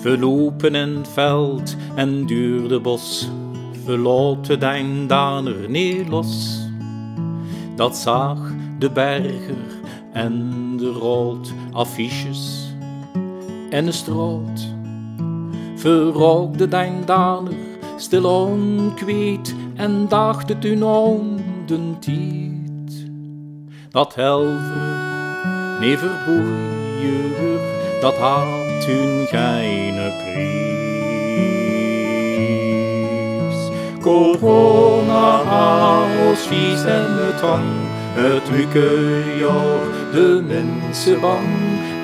Verlopen in veld en duurde bos, verloten dein daner niet los. Dat zag de berger en de rood affiches en de stroot. Verrookte dein daner stil onkweet en dacht het den tijd. Dat helver, nee verboeier, dat had hun geen prijs. Corona, chaos, vies en het wang, het jaar, de mensen bang.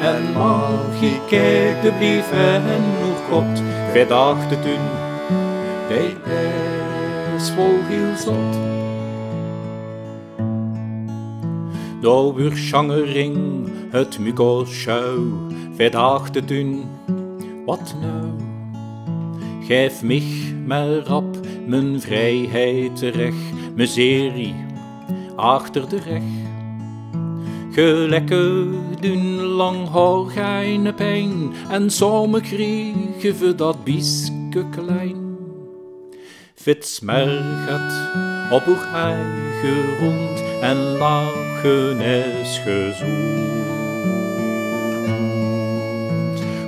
En mag je kijk de brief en nog kot, verdacht het hun, die is vol heel zot. Door schangering het schouw, verdacht het hun, wat nou? Geef mich maar op mijn vrijheid terecht, miserie achter de reg. Gelekke doen lang hoor geen pijn en samen kriegen we dat biske klein. Fits merget op uw eigen rond en lachen is gezoend.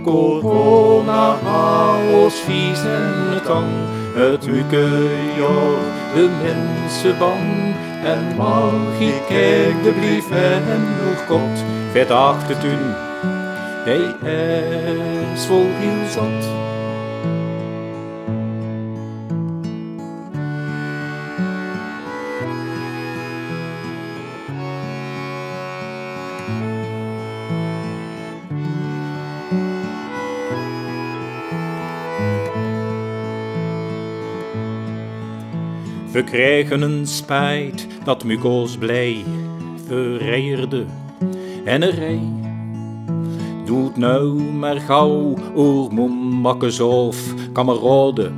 Corona, chaos, vies en tang, het jaar, de mensen bang. En mag ik kijk de brief en nog komt, verdacht het toen, is vol heel zat. We krijgen een spijt dat Mukos blij verreerde en een rij. Doet nou maar gauw oer moemakkes of kameraden,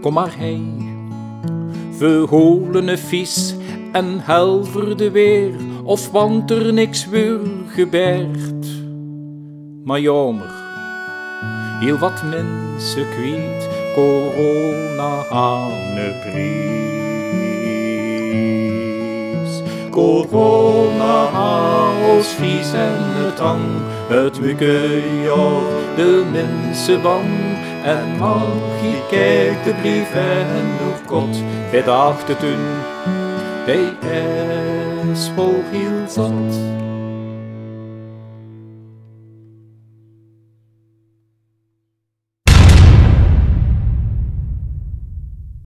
kom maar heen. Een vies en helverde weer, of want er niks weer gebeurt. Maar jammer, heel wat mensen kwijt corona aan prijs. Corona als vies en het tang, het jaar, de mensen bang. En mag je kijkt de brief en nog kot, het toen, hij is vol heel zat.